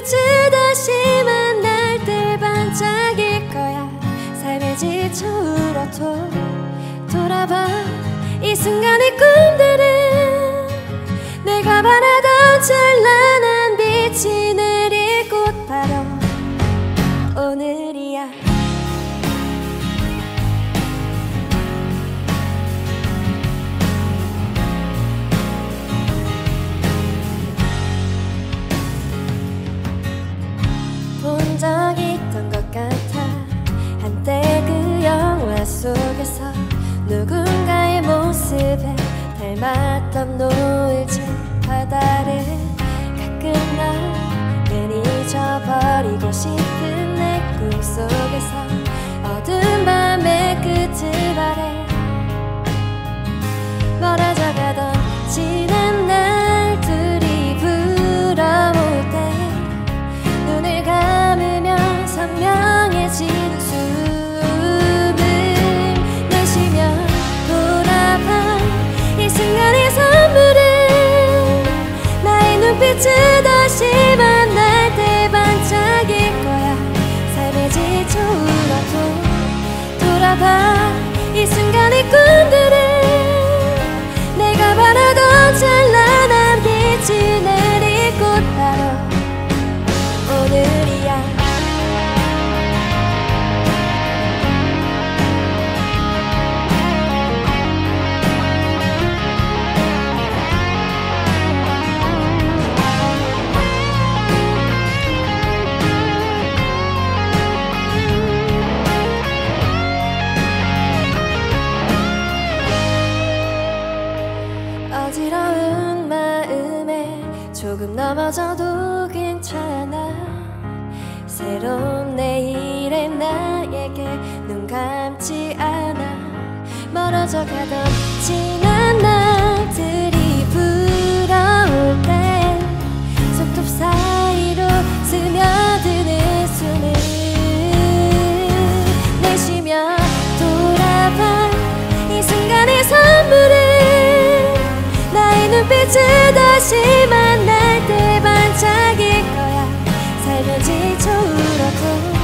눈빛을 다시 만날 때 반짝일 거야. 삶의 지쳐 울어도 돌아봐. 이 순간의 꿈들은 내가 바라던 찬란 닮았던 나의 조금 넘어져도 괜찮아. 새로운 내일의 나에게 눈 감지 않아. 멀어져 가던 지난 날들이 부러울 때 손톱 사이로 스며드는 숨을 내쉬며 돌아봐. 이 순간의 선물은 나의 눈빛을 다 지쳐 울어도